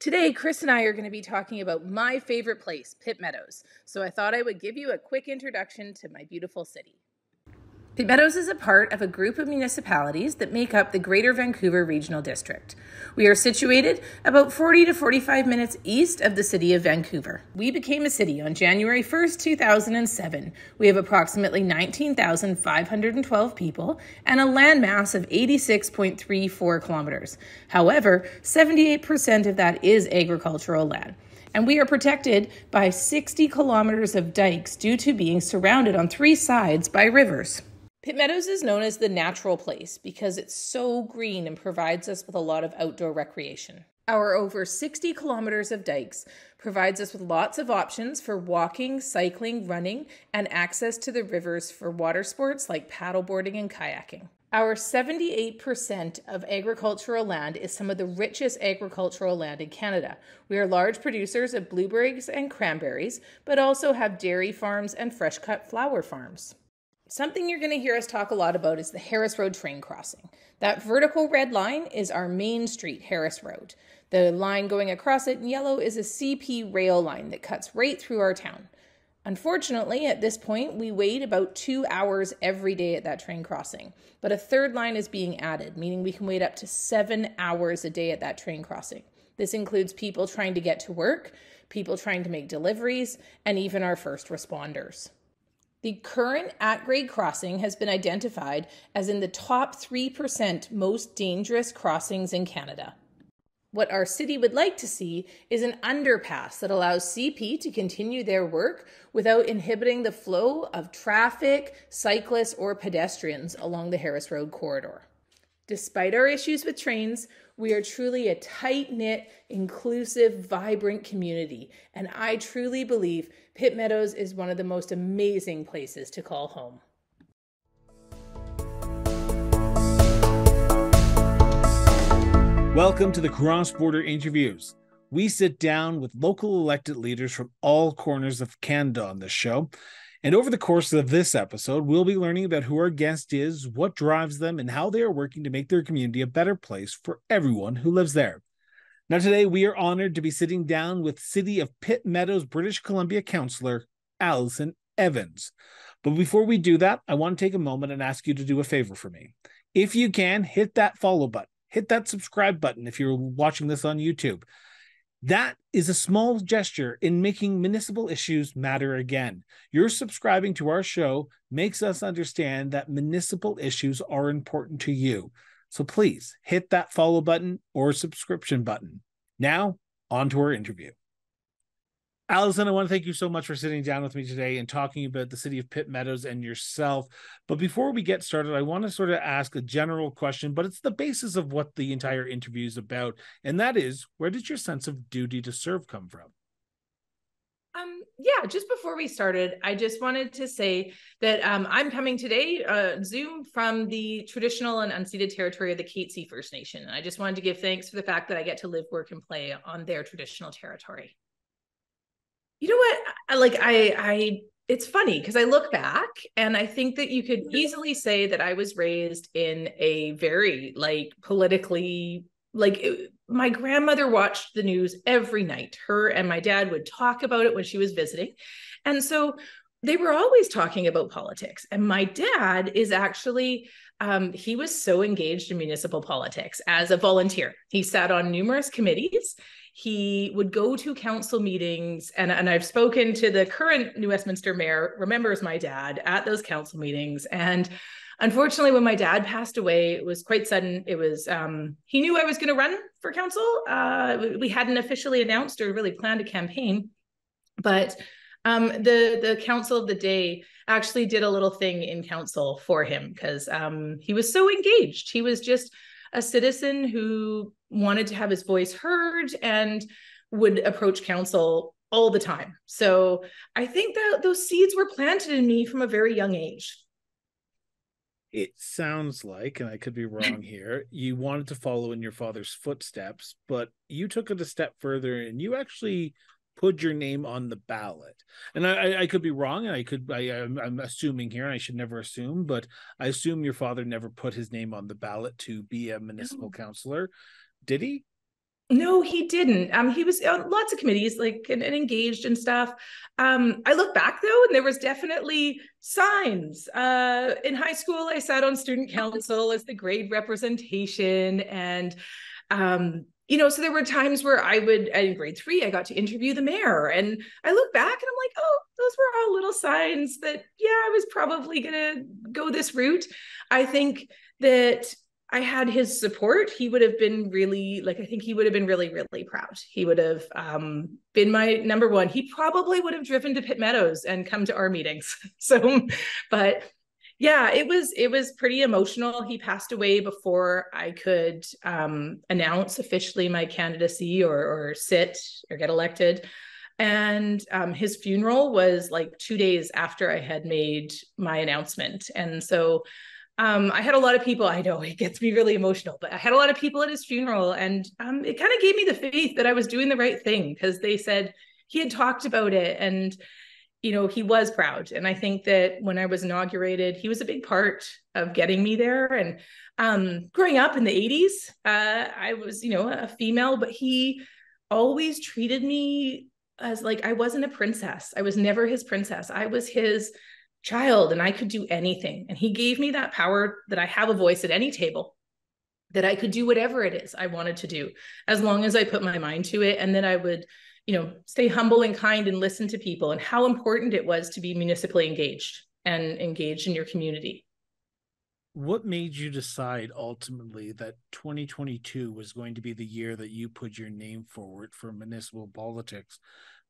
Today, Chris and I are going to be talking about my favorite place, Pitt Meadows. So I thought I would give you a quick introduction to my beautiful city. Pitt Meadows is a part of a group of municipalities that make up the Greater Vancouver Regional District. We are situated about 40 to 45 minutes east of the city of Vancouver. We became a city on January 1st, 2007. We have approximately 19,512 people and a landmass of 86.34 kilometers. However, 78% of that is agricultural land and we are protected by 60 kilometers of dikes due to being surrounded on three sides by rivers. Pitt Meadows is known as the natural place because it's so green and provides us with a lot of outdoor recreation. Our over 60 kilometers of dikes provides us with lots of options for walking, cycling, running, and access to the rivers for water sports like paddleboarding and kayaking. Our 78% of agricultural land is some of the richest agricultural land in Canada. We are large producers of blueberries and cranberries, but also have dairy farms and fresh cut flower farms. Something you're going to hear us talk a lot about is the Harris Road train crossing. That vertical red line is our main street, Harris Road. The line going across it in yellow is a CP rail line that cuts right through our town. Unfortunately, at this point, we wait about two hours every day at that train crossing. But a third line is being added, meaning we can wait up to seven hours a day at that train crossing. This includes people trying to get to work, people trying to make deliveries, and even our first responders. The current at grade crossing has been identified as in the top 3% most dangerous crossings in Canada. What our city would like to see is an underpass that allows CP to continue their work without inhibiting the flow of traffic, cyclists, or pedestrians along the Harris Road corridor. Despite our issues with trains, we are truly a tight knit, inclusive, vibrant community, and I truly believe Pitt Meadows is one of the most amazing places to call home. Welcome to the Cross Border Interviews. We sit down with local elected leaders from all corners of Canada on this show and over the course of this episode, we'll be learning about who our guest is, what drives them, and how they are working to make their community a better place for everyone who lives there. Now, today we are honored to be sitting down with City of Pitt Meadows, British Columbia Councillor Alison Evans. But before we do that, I want to take a moment and ask you to do a favor for me. If you can, hit that follow button, hit that subscribe button if you're watching this on YouTube. That is a small gesture in making municipal issues matter again. Your subscribing to our show makes us understand that municipal issues are important to you. So please hit that follow button or subscription button. Now, on to our interview. Alison, I want to thank you so much for sitting down with me today and talking about the city of Pitt Meadows and yourself. But before we get started, I want to sort of ask a general question, but it's the basis of what the entire interview is about. And that is where did your sense of duty to serve come from? Um, yeah, just before we started, I just wanted to say that um, I'm coming today, uh, Zoom, from the traditional and unceded territory of the Katzie First Nation. And I just wanted to give thanks for the fact that I get to live, work, and play on their traditional territory you know what? I, like i i it's funny because i look back and i think that you could easily say that i was raised in a very like politically like it, my grandmother watched the news every night. Her and my dad would talk about it when she was visiting. And so they were always talking about politics. And my dad is actually um, he was so engaged in municipal politics as a volunteer. He sat on numerous committees he would go to council meetings and, and i've spoken to the current new westminster mayor remembers my dad at those council meetings. And unfortunately when my dad passed away it was quite sudden. It was um, he knew i was going to run for council. Uh, we hadn't officially announced or really planned a campaign. But um, the the council of the day actually did a little thing in council for him because um, he was so engaged. He was just a citizen who wanted to have his voice heard and would approach council all the time. So I think that those seeds were planted in me from a very young age. It sounds like, and I could be wrong here, you wanted to follow in your father's footsteps, but you took it a step further and you actually put your name on the ballot. And I, I could be wrong, and I could I, I'm, I'm assuming here, and I should never assume, but I assume your father never put his name on the ballot to be a municipal councilor. Did he? No, he didn't. Um, he was on lots of committees, like and, and, engaged and stuff. Um, I look back though, and there was definitely signs. Uh, in high school, I sat on student council as the grade representation, and um, you know, so there were times where I would in grade three, I got to interview the mayor, and I look back and I'm like, oh, those were all little signs that yeah, I was probably gonna go this route. I think that I had his support, he would have been really like I think he would have been really really proud. He would have um, been my number one. He probably would have driven to Pitt Meadows and come to our meetings. so, but yeah, it was it was pretty emotional. He passed away before I could um, announce officially my candidacy or or sit or get elected. And um, his funeral was like two days after I had made my announcement, and so um, I had a lot of people, I know it gets me really emotional, but I had a lot of people at his funeral and um, it kind of gave me the faith that I was doing the right thing because they said he had talked about it and, you know, he was proud. And I think that when I was inaugurated, he was a big part of getting me there. And um, growing up in the 80s, uh, I was, you know, a female, but he always treated me as like I wasn't a princess. I was never his princess. I was his child and I could do anything. And he gave me that power that I have a voice at any table, that I could do whatever it is I wanted to do, as long as I put my mind to it. And then I would, you know, stay humble and kind and listen to people and how important it was to be municipally engaged and engaged in your community. What made you decide ultimately that 2022 was going to be the year that you put your name forward for municipal politics?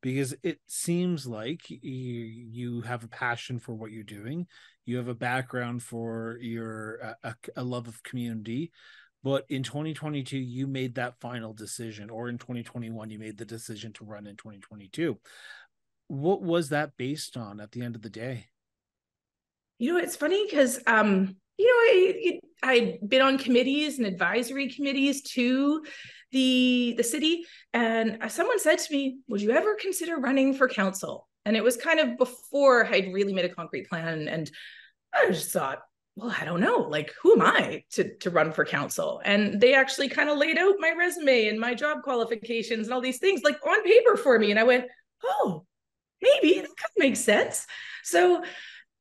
because it seems like you, have a passion for what you're doing you have a background for your uh, a, a, love of community but in 2022 you made that final decision or in 2021 you made the decision to run in 2022 what was that based on at the end of the day? You know it's funny because um you know I, i'd been on committees and advisory committees to the the city and someone said to me would you ever consider running for council? And it was kind of before i'd really made a concrete plan and i just thought well i don't know like who am i to to run for council? And they actually kind of laid out my resume and my job qualifications and all these things like on paper for me. And i went oh maybe that kind of makes sense. So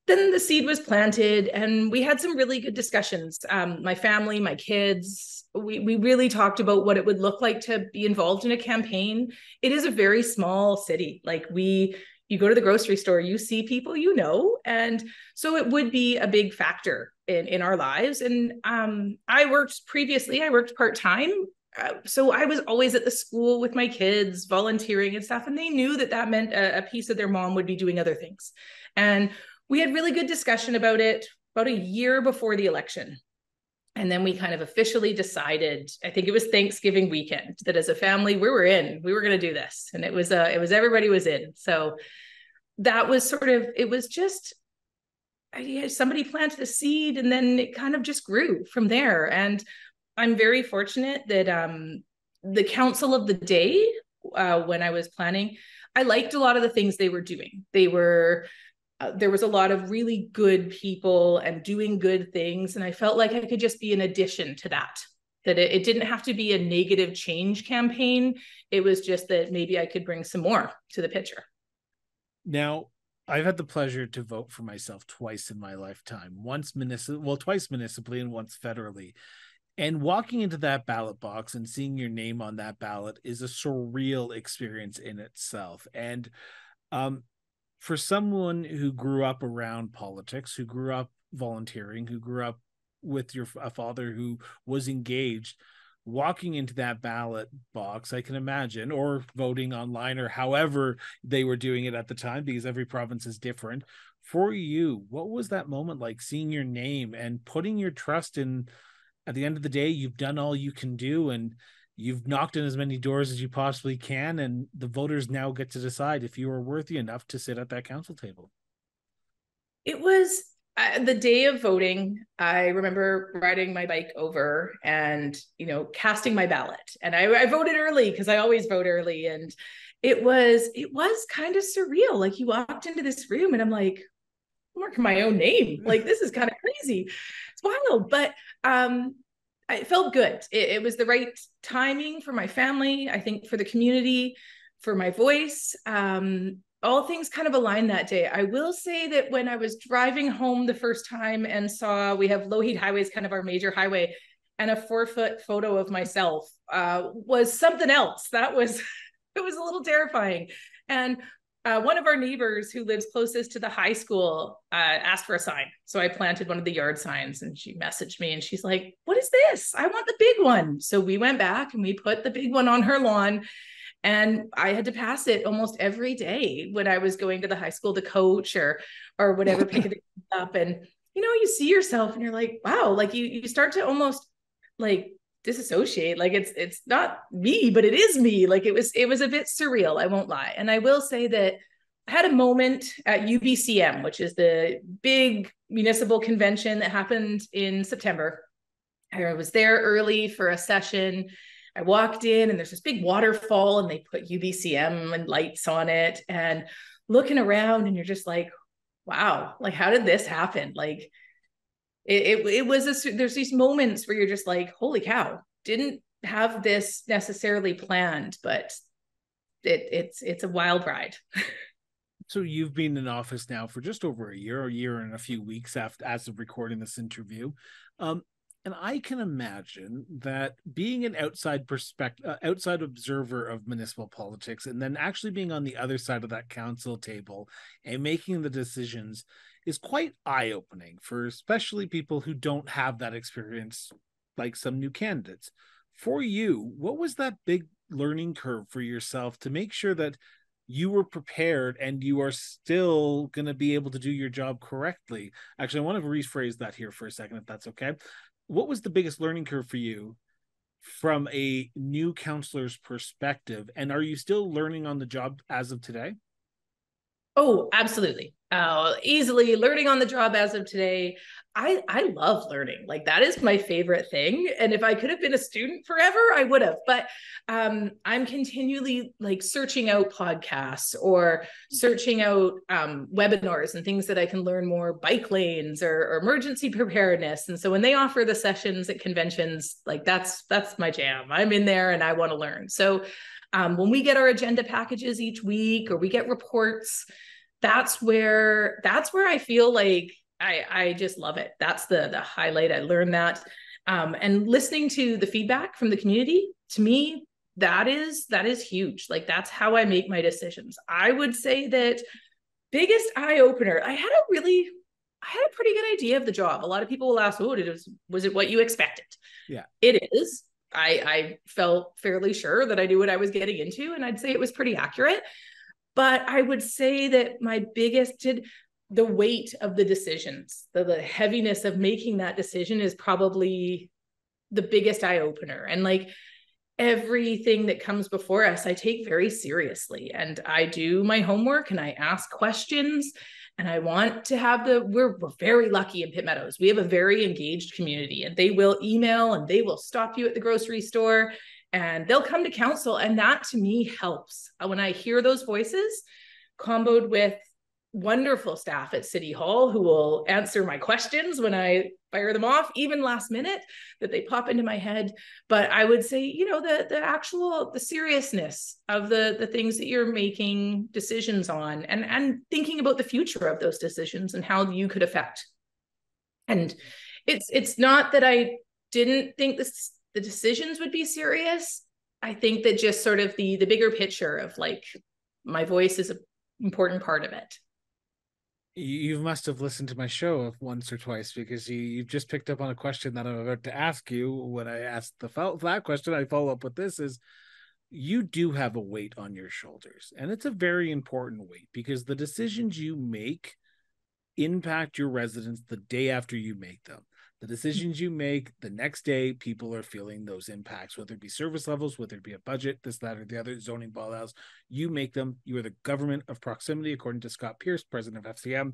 then the seed was planted and we had some really good discussions um, my family my kids. We, we really talked about what it would look like to be involved in a campaign. It is a very small city. Like we you go to the grocery store you see people you know and so it would be a big factor in in our lives. And um, i worked previously i worked part-time uh, so i was always at the school with my kids volunteering and stuff and they knew that that meant a, a piece of their mom would be doing other things. And we had really good discussion about it about a year before the election and then we kind of officially decided i think it was thanksgiving weekend that as a family we were in we were going to do this. And it was uh it was everybody was in. So that was sort of it was just somebody planted a seed and then it kind of just grew from there. And i'm very fortunate that um the council of the day uh, when i was planning i liked a lot of the things they were doing. They were uh, there was a lot of really good people and doing good things and i felt like i could just be an addition to that that it, it, didn't have to be a negative change campaign. It was just that maybe i could bring some more to the picture. Now i've had the pleasure to vote for myself twice in my lifetime once municipal well twice municipally and once federally. And walking into that ballot box and seeing your name on that ballot is a surreal experience in itself. And um for someone who grew up around politics, who grew up volunteering, who grew up with your a father who was engaged, walking into that ballot box, I can imagine, or voting online or however they were doing it at the time, because every province is different. For you, what was that moment like seeing your name and putting your trust in? At the end of the day, you've done all you can do, and you've knocked in as many doors as you possibly can and the voters now get to decide if you are worthy enough to sit at that council table. It was uh, the day of voting i remember riding my bike over and you know casting my ballot. And i, I voted early because i always vote early and it was it was kind of surreal. Like you walked into this room and i'm like marking my own name. Like this is kind of crazy. It's wild. But um it felt good. It, it, was the right timing for my family, I think for the community, for my voice. Um, all things kind of aligned that day. I will say that when I was driving home the first time and saw we have Lougheed Highway is kind of our major highway, and a four foot photo of myself uh, was something else. That was it was a little terrifying. And uh, one of our neighbors who lives closest to the high school uh, asked for a sign. So I planted one of the yard signs and she messaged me and she's like, What is this? I want the big one. So we went back and we put the big one on her lawn. And I had to pass it almost every day when I was going to the high school to coach or or whatever, pick it up. And you know, you see yourself and you're like, wow, like you you start to almost like disassociate. Like it's it's not me but it is me. Like it was it was a bit surreal i won't lie. And i will say that i had a moment at ubcm which is the big municipal convention that happened in september. I was there early for a session. I walked in and there's this big waterfall and they put ubcm and lights on it. And looking around and you're just like wow like how did this happen? Like it, it, it was a there's these moments where you're just like holy cow didn't have this necessarily planned but it it's it's a wild ride. So you've been in office now for just over a year a year and a few weeks after as of recording this interview. Um, and I can imagine that being an outside perspective, uh, outside observer of municipal politics, and then actually being on the other side of that council table and making the decisions is quite eye opening for especially people who don't have that experience, like some new candidates. For you, what was that big learning curve for yourself to make sure that you were prepared and you are still going to be able to do your job correctly? Actually, I want to rephrase that here for a second, if that's okay. What was the biggest learning curve for you from a new counselor's perspective? And are you still learning on the job as of today? Oh, absolutely. Uh, easily learning on the job as of today. I I love learning. Like that is my favorite thing. And if I could have been a student forever, I would have. But um, I'm continually like searching out podcasts or searching out um, webinars and things that I can learn more bike lanes or, or emergency preparedness. And so when they offer the sessions at conventions, like that's that's my jam. I'm in there and I want to learn. So um, when we get our agenda packages each week or we get reports, that's where that's where I feel like I I just love it. That's the the highlight. I learned that. Um, and listening to the feedback from the community to me that is that is huge like that's how i make my decisions i would say that biggest eye opener i had a really i had a pretty good idea of the job a lot of people will ask oh did it was, was it what you expected yeah it is I, I felt fairly sure that I knew what I was getting into, and I'd say it was pretty accurate. But I would say that my biggest did the weight of the decisions, the, the heaviness of making that decision is probably the biggest eye opener. And like everything that comes before us, I take very seriously. And I do my homework and I ask questions and I want to have the we're we're very lucky in Pitt Meadows. We have a very engaged community and they will email and they will stop you at the grocery store and they'll come to council and that to me helps. Uh, when I hear those voices comboed with wonderful staff at City Hall who will answer my questions when I fire them off, even last minute that they pop into my head. But I would say, you know, the the actual the seriousness of the the things that you're making decisions on and and thinking about the future of those decisions and how you could affect. And it's it's not that I didn't think this the decisions would be serious. I think that just sort of the the bigger picture of like my voice is an important part of it you must have listened to my show once or twice because you, you've just picked up on a question that I'm about to ask you. When I asked the that question, I follow up with this is you do have a weight on your shoulders, and it's a very important weight because the decisions you make impact your residents the day after you make them the decisions you make the next day people are feeling those impacts whether it be service levels whether it be a budget this that or the other zoning bylaws. You make them you are the government of proximity according to scott Pearce president of fcm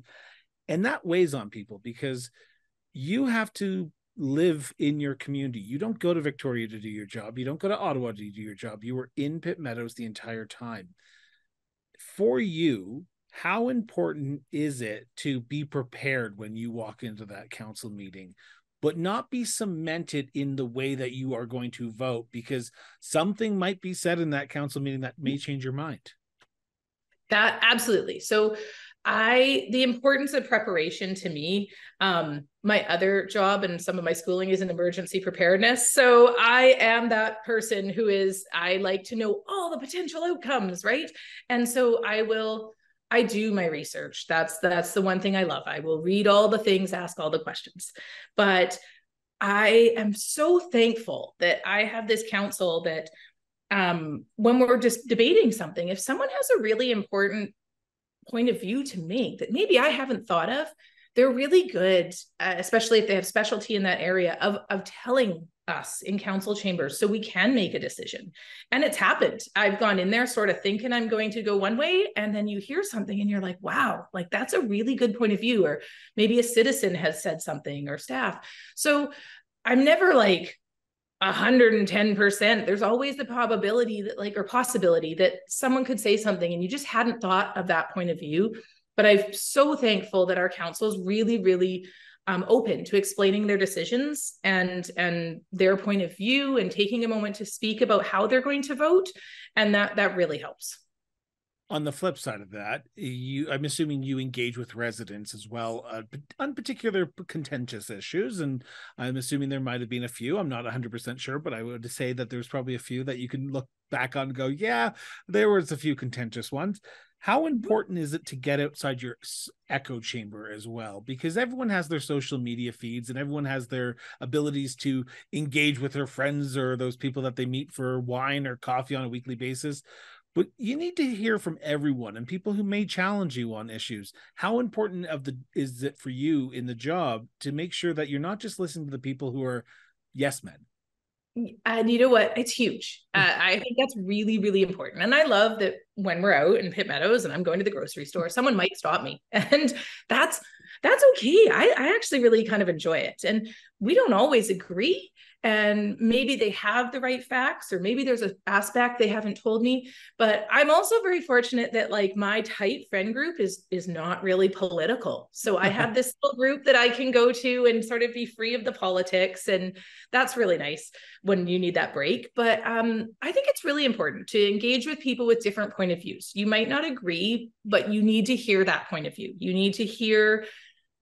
and that weighs on people because you have to live in your community. You don't go to victoria to do your job. You don't go to ottawa to do your job. You were in pitt meadows the entire time. For you how important is it to be prepared when you walk into that council meeting but not be cemented in the way that you are going to vote because something might be said in that council meeting that may change your mind. That absolutely. So I the importance of preparation to me, um, my other job and some of my schooling is in emergency preparedness. So I am that person who is I like to know all the potential outcomes, right? And so I will I do my research. That's that's the one thing I love. I will read all the things, ask all the questions. But I am so thankful that I have this council that um, when we're just debating something, if someone has a really important point of view to make that maybe I haven't thought of, they're really good, uh, especially if they have specialty in that area of of telling us in council chambers so we can make a decision. And it's happened. I've gone in there sort of thinking I'm going to go one way and then you hear something and you're like, "Wow, like that's a really good point of view." Or maybe a citizen has said something or staff. So I'm never like 110% there's always the probability that like or possibility that someone could say something and you just hadn't thought of that point of view but i'm so thankful that our council is really really um, open to explaining their decisions and and their point of view and taking a moment to speak about how they're going to vote and that that really helps on the flip side of that, you I'm assuming you engage with residents as well uh, on particular contentious issues, and I'm assuming there might have been a few. I'm not 100 percent sure, but I would say that there's probably a few that you can look back on and go, yeah, there was a few contentious ones. How important is it to get outside your echo chamber as well? Because everyone has their social media feeds and everyone has their abilities to engage with their friends or those people that they meet for wine or coffee on a weekly basis. But you need to hear from everyone and people who may challenge you on issues. How important of the is it for you in the job to make sure that you're not just listening to the people who are yes men and you know what? It's huge. Uh, i think that's really really important. And i love that when we're out in pitt meadows and i'm going to the grocery store someone might stop me. And that's that's okay. I, I actually really kind of enjoy it. And we don't always agree and maybe they have the right facts or maybe there's an aspect they haven't told me but i'm also very fortunate that like my tight friend group is is not really political. So i have this little group that i can go to and sort of be free of the politics and that's really nice when you need that break. But um, i think it's really important to engage with people with different point of views. You might not agree but you need to hear that point of view. You need to hear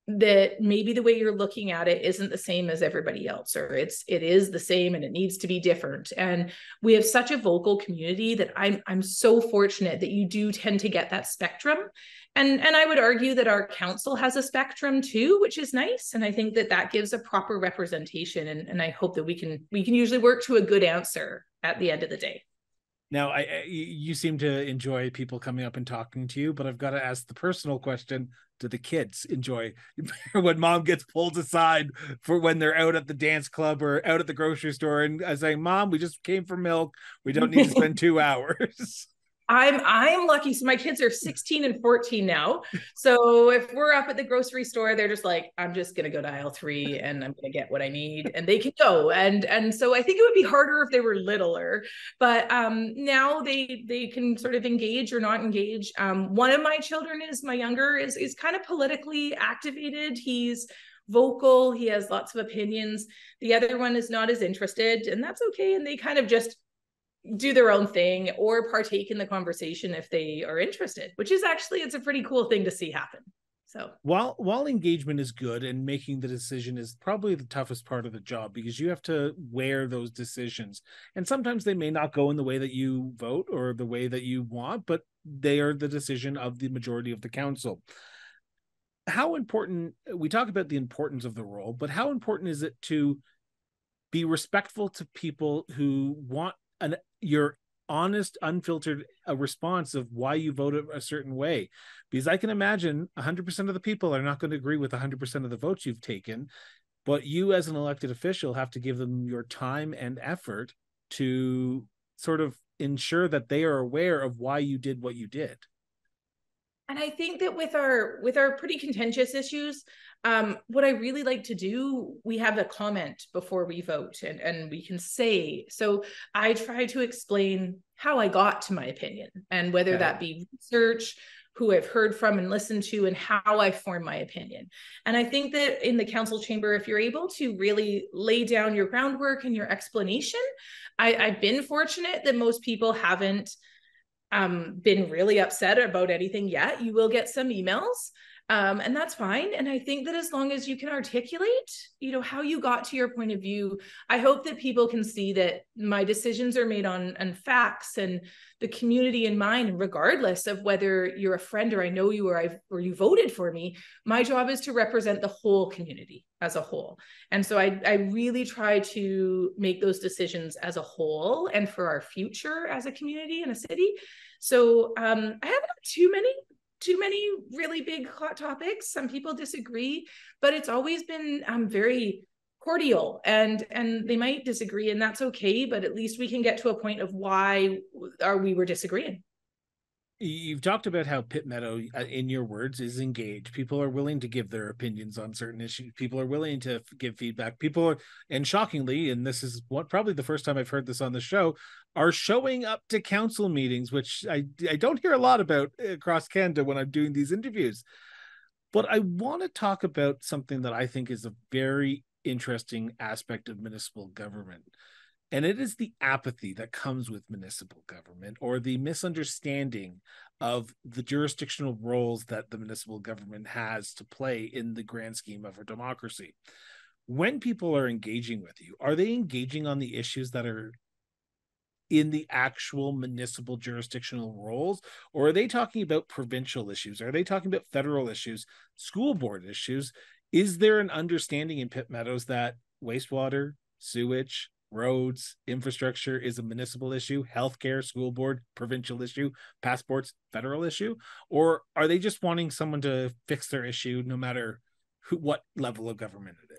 that maybe the way you're looking at it isn't the same as everybody else or it's it is the same and it needs to be different. And we have such a vocal community that i'm i'm so fortunate that you do tend to get that spectrum. And and i would argue that our council has a spectrum too which is nice. And i think that that gives a proper representation and, and i hope that we can we can usually work to a good answer at the end of the day. Now, I, I, you seem to enjoy people coming up and talking to you, but I've got to ask the personal question: Do the kids enjoy when mom gets pulled aside for when they're out at the dance club or out at the grocery store and uh, saying, "Mom, we just came for milk. We don't need to spend two hours." I'm I'm lucky. So my kids are 16 and 14 now. So if we're up at the grocery store, they're just like, I'm just gonna go to aisle three and I'm gonna get what I need, and they can go. And and so I think it would be harder if they were littler, but um now they they can sort of engage or not engage. Um, one of my children is my younger is is kind of politically activated. He's vocal he has lots of opinions the other one is not as interested and that's okay and they kind of just do their own thing or partake in the conversation if they are interested which is actually it's a pretty cool thing to see happen. So while while engagement is good and making the decision is probably the toughest part of the job because you have to wear those decisions. And sometimes they may not go in the way that you vote or the way that you want but they are the decision of the majority of the council. How important we talk about the importance of the role but how important is it to be respectful to people who want an your honest unfiltered a response of why you voted a certain way. Because i can imagine 100% of the people are not going to agree with 100% of the votes you've taken but you as an elected official have to give them your time and effort to sort of ensure that they are aware of why you did what you did and i think that with our with our pretty contentious issues um, what I really like to do, we have a comment before we vote and, and we can say, so I try to explain how I got to my opinion and whether okay. that be research who I've heard from and listened to and how I form my opinion. And I think that in the council chamber, if you're able to really lay down your groundwork and your explanation, I, I've been fortunate that most people haven't um, been really upset about anything yet. You will get some emails um, and that's fine. And i think that as long as you can articulate you know how you got to your point of view i hope that people can see that my decisions are made on facts and the community in mind regardless of whether you're a friend or i know you or i or you voted for me my job is to represent the whole community as a whole. And so i i really try to make those decisions as a whole and for our future as a community and a city. So um, I haven't too many too many really big hot topics. Some people disagree, but it's always been um, very cordial and and they might disagree and that's okay but at least we can get to a point of why are we were disagreeing You've talked about how Pitt Meadow, uh, in your words, is engaged. People are willing to give their opinions on certain issues. People are willing to give feedback. People are, and shockingly, and this is what probably the first time I've heard this on the show, are showing up to council meetings, which I I don't hear a lot about across Canada when I'm doing these interviews. But I want to talk about something that I think is a very interesting aspect of municipal government and it is the apathy that comes with municipal government or the misunderstanding of the jurisdictional roles that the municipal government has to play in the grand scheme of our democracy. When people are engaging with you, are they engaging on the issues that are in the actual municipal jurisdictional roles or are they talking about provincial issues are they talking about federal issues school board issues is there an understanding in pitt meadows that wastewater sewage roads, infrastructure is a municipal issue, healthcare, school board, provincial issue, passports, federal issue? Or are they just wanting someone to fix their issue no matter who, what level of government it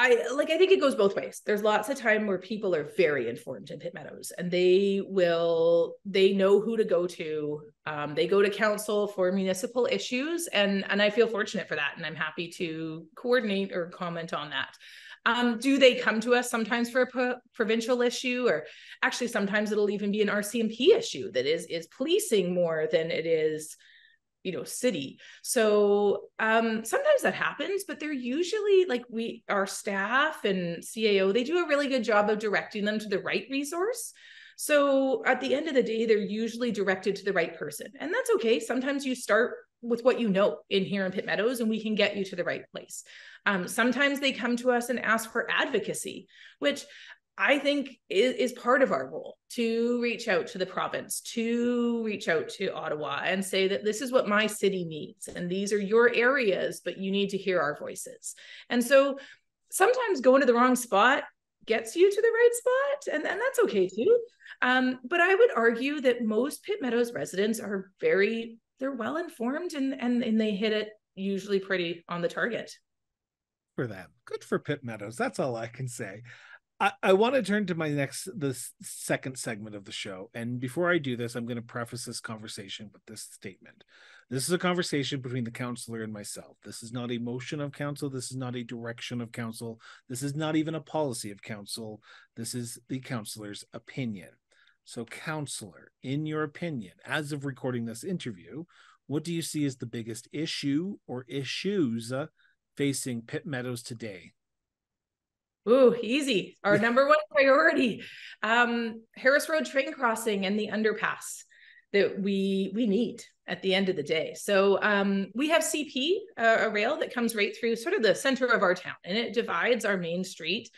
I like I think it goes both ways. There's lots of time where people are very informed in Pitt Meadows and they will they know who to go to. Um, they go to council for municipal issues and and I feel fortunate for that and I'm happy to coordinate or comment on that. Um, do they come to us sometimes for a pro- provincial issue, or actually sometimes it'll even be an RCMP issue that is is policing more than it is, you know, city. So um, sometimes that happens, but they're usually like we, our staff and CAO, they do a really good job of directing them to the right resource. So at the end of the day, they're usually directed to the right person, and that's okay. Sometimes you start with what you know in here in Pitt Meadows, and we can get you to the right place. Um, sometimes they come to us and ask for advocacy, which I think is, is part of our role to reach out to the province, to reach out to Ottawa and say that this is what my city needs and these are your areas, but you need to hear our voices. And so sometimes going to the wrong spot gets you to the right spot, and, and that's okay too. Um, but I would argue that most Pitt Meadows residents are very they're well informed and and and they hit it usually pretty on the target. For them, good for Pitt Meadows. That's all I can say. I, I want to turn to my next the second segment of the show, and before I do this, I'm going to preface this conversation with this statement. This is a conversation between the counselor and myself. This is not a motion of council. This is not a direction of council. This is not even a policy of council. This is the counselor's opinion. So, counselor, in your opinion, as of recording this interview, what do you see as the biggest issue or issues uh, facing Pitt Meadows today? Ooh, easy. Our number one priority. Um, Harris Road train crossing and the underpass that we we need at the end of the day. So um, we have CP, uh, a rail that comes right through sort of the center of our town, and it divides our main street,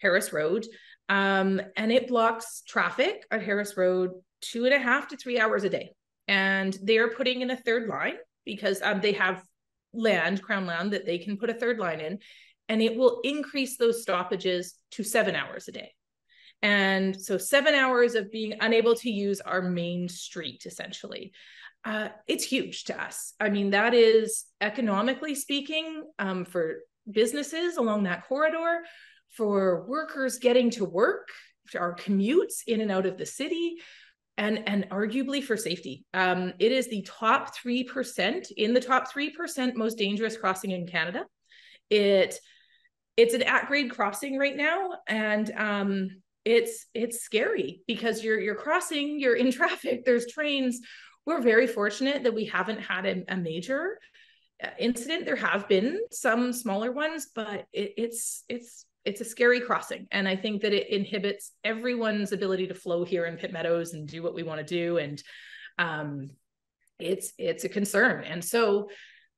Harris Road, um, and it blocks traffic at Harris Road two and a half to three hours a day. And they're putting in a third line because um, they have land, crown land, that they can put a third line in, and it will increase those stoppages to seven hours a day. And so, seven hours of being unable to use our main street essentially. Uh, it's huge to us. I mean, that is economically speaking um, for businesses along that corridor, for workers getting to work, our commutes in and out of the city, and and arguably for safety. Um, it is the top three percent in the top three percent most dangerous crossing in Canada. It it's an at grade crossing right now, and um, it's it's scary because you're you're crossing, you're in traffic. There's trains we're very fortunate that we haven't had a, a major uh, incident. There have been some smaller ones, but it, it's it's it's a scary crossing, and I think that it inhibits everyone's ability to flow here in Pitt Meadows and do what we want to do, and um, it's it's a concern. And so,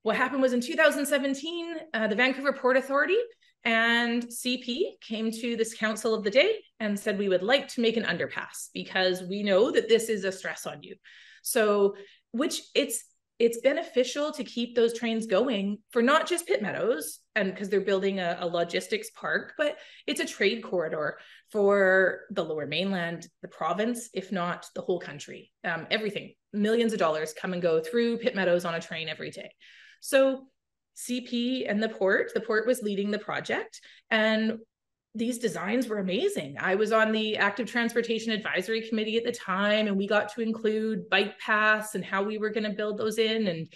what happened was in 2017, uh, the Vancouver Port Authority and CP came to this council of the day and said, we would like to make an underpass because we know that this is a stress on you. So, which it's it's beneficial to keep those trains going for not just Pitt Meadows and because they're building a, a, logistics park, but it's a trade corridor for the lower mainland, the province, if not the whole country. Um, everything, millions of dollars come and go through Pitt Meadows on a train every day. So CP and the port, the port was leading the project. And these designs were amazing. I was on the active transportation advisory committee at the time, and we got to include bike paths and how we were going to build those in. And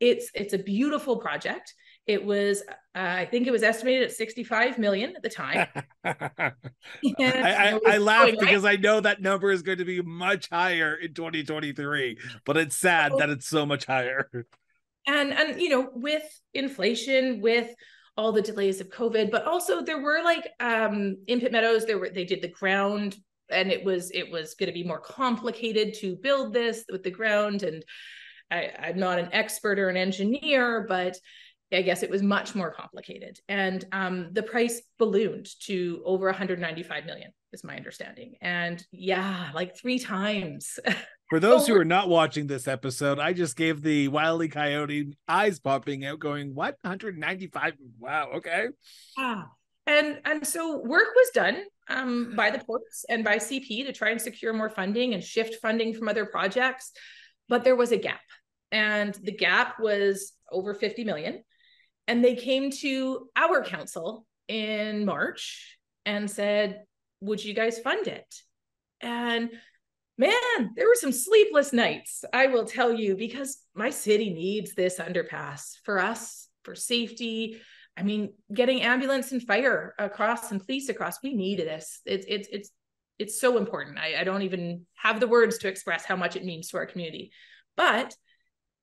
it's it's a beautiful project. It was, uh, I think it was estimated at 65 million at the time. I, I, I because? I know that number is going to be much higher in 2023, but it's sad that it's so much higher and and you know with inflation with all the delays of covid but also there were like um in Pitt Meadows there were they did the ground and it was it was going to be more complicated to build this with the ground and I, i'm not an expert or an engineer but I guess it was much more complicated. And um, the price ballooned to over 195 million, is my understanding. And yeah, like three times For those who are not watching this episode, I just gave the Wiley Coyote eyes popping out, going, "What? 195? Wow, okay." Ah, and and so work was done um, by the ports and by CP to try and secure more funding and shift funding from other projects, but there was a gap, and the gap was over 50 million. And they came to our council in March and said, "Would you guys fund it?" And man, there were some sleepless nights, I will tell you, because my city needs this underpass for us, for safety. I mean, getting ambulance and fire across and police across, we need this. It's it's it's it's so important. I, I don't even have the words to express how much it means to our community. But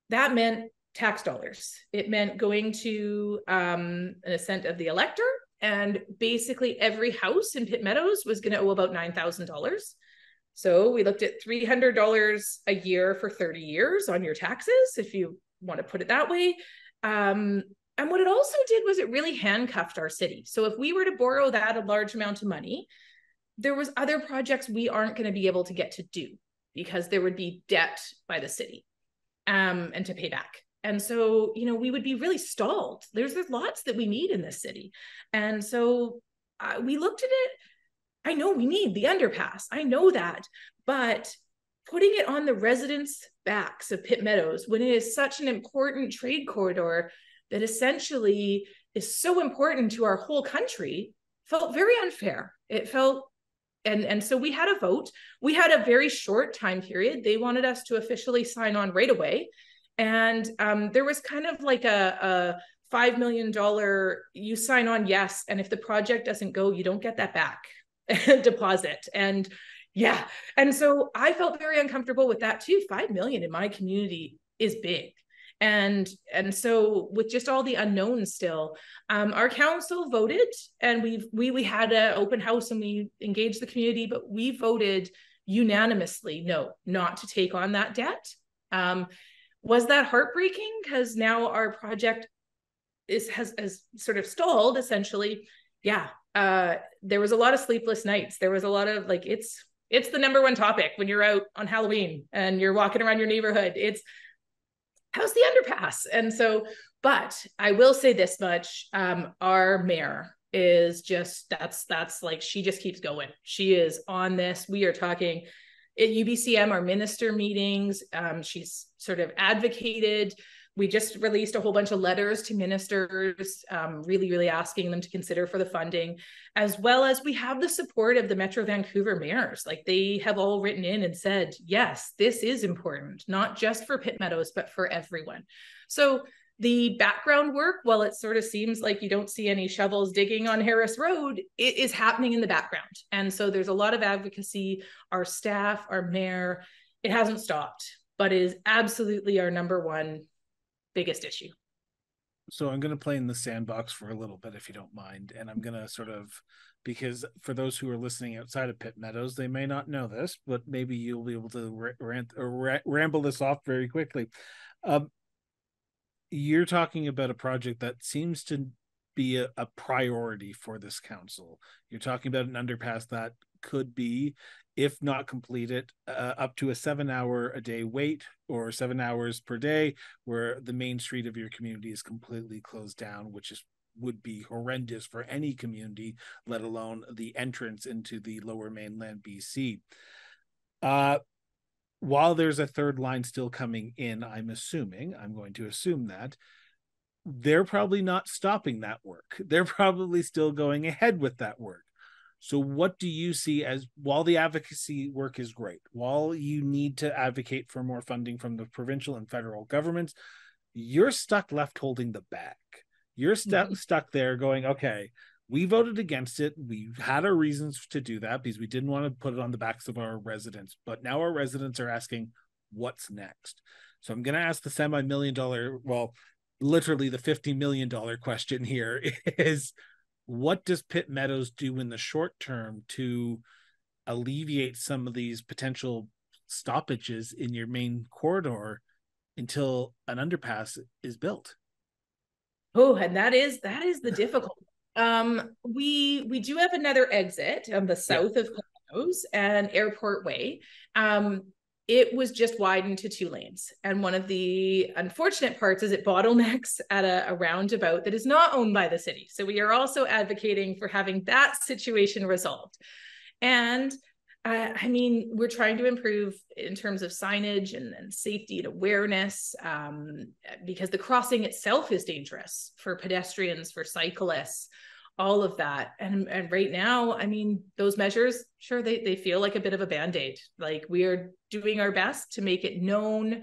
that meant tax dollars. It meant going to um, an assent of the elector, and basically every house in Pitt Meadows was going to owe about nine thousand dollars so we looked at $300 a year for 30 years on your taxes, if you want to put it that way. Um, and what it also did was it really handcuffed our city. So if we were to borrow that a large amount of money, there was other projects we aren't going to be able to get to do because there would be debt by the city um, and to pay back. And so, you know, we would be really stalled. There's there's lots that we need in this city, and so we looked at it I know we need the underpass. I know that. But putting it on the residents' backs of Pitt Meadows when it is such an important trade corridor that essentially is so important to our whole country felt very unfair. It felt and and so we had a vote. We had a very short time period. They wanted us to officially sign on right away. And um, there was kind of like a, a five million dollar you sign on yes and if the project doesn't go you don't get that back deposit. And yeah. And so i felt very uncomfortable with that too. 5 million in my community is big. And and so with just all the unknowns still um, our council voted and we we we had an open house and we engaged the community but we voted unanimously no not to take on that debt. Um, was that heartbreaking? Because now our project is has has sort of stalled essentially. Yeah uh there was a lot of sleepless nights. There was a lot of like it's it's the number one topic when you're out on halloween and you're walking around your neighborhood. It's how's the underpass? And so but i will say this much um our mayor is just that's that's like she just keeps going. She is on this. We are talking at ubcm our minister meetings um, she's sort of advocated we just released a whole bunch of letters to ministers, um, really, really asking them to consider for the funding, as well as we have the support of the Metro Vancouver mayors. Like they have all written in and said, yes, this is important, not just for Pitt Meadows, but for everyone. So the background work, while it sort of seems like you don't see any shovels digging on Harris Road, it is happening in the background. And so there's a lot of advocacy. Our staff, our mayor, it hasn't stopped but is absolutely our number one biggest issue. So I'm going to play in the sandbox for a little bit, if you don't mind, and I'm going to sort of because for those who are listening outside of Pitt Meadows, they may not know this, but maybe you'll be able to rant or ramble this off very quickly. Um, you're talking about a project that seems to be a, a priority for this council. You're talking about an underpass that could be, if not completed, uh, up to a seven hour a day wait or seven hours per day, where the main street of your community is completely closed down, which is would be horrendous for any community, let alone the entrance into the lower mainland BC. Uh, while there's a third line still coming in, I'm assuming, I'm going to assume that they're probably not stopping that work. They're probably still going ahead with that work. So, what do you see as while the advocacy work is great, while you need to advocate for more funding from the provincial and federal governments, you're stuck left holding the bag. You're st- mm-hmm. stuck there going, okay, we voted against it. We had our reasons to do that because we didn't want to put it on the backs of our residents. But now our residents are asking, what's next? So I'm going to ask the semi million dollar, well, literally the $50 million question here is what does Pitt Meadows do in the short term to alleviate some of these potential stoppages in your main corridor until an underpass is built? Oh, and that is that is the difficult. Um, we we do have another exit on the south yeah. of Meadows and Airport Way. Um, it was just widened to two lanes. And one of the unfortunate parts is it bottlenecks at a, a, roundabout that is not owned by the city. So we are also advocating for having that situation resolved. And uh, I mean, we're trying to improve in terms of signage and, and safety and awareness um, because the crossing itself is dangerous for pedestrians, for cyclists, all of that. And, and right now, I mean, those measures, sure, they, they feel like a bit of a band aid. Like we are doing our best to make it known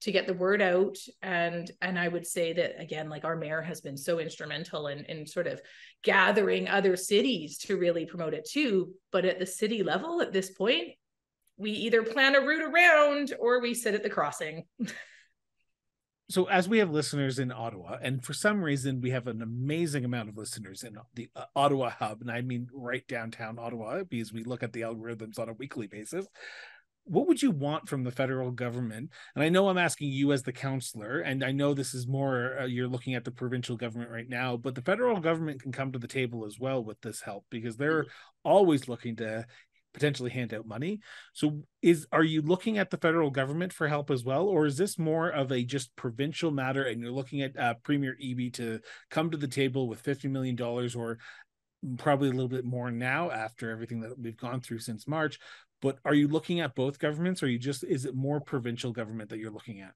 to get the word out. And and i would say that again like our mayor has been so instrumental in in sort of gathering other cities to really promote it too. But at the city level at this point we either plan a route around or we sit at the crossing. So as we have listeners in ottawa and for some reason we have an amazing amount of listeners in the uh, ottawa hub and i mean right downtown ottawa because we look at the algorithms on a weekly basis what would you want from the federal government? And I know I'm asking you as the counselor, and I know this is more uh, you're looking at the provincial government right now, but the federal government can come to the table as well with this help because they're always looking to potentially hand out money. So is are you looking at the federal government for help as well or is this more of a just provincial matter and you're looking at uh, Premier Eby to come to the table with 50 million dollars or probably a little bit more now after everything that we've gone through since March but are you looking at both governments or you just is it more provincial government that you're looking at?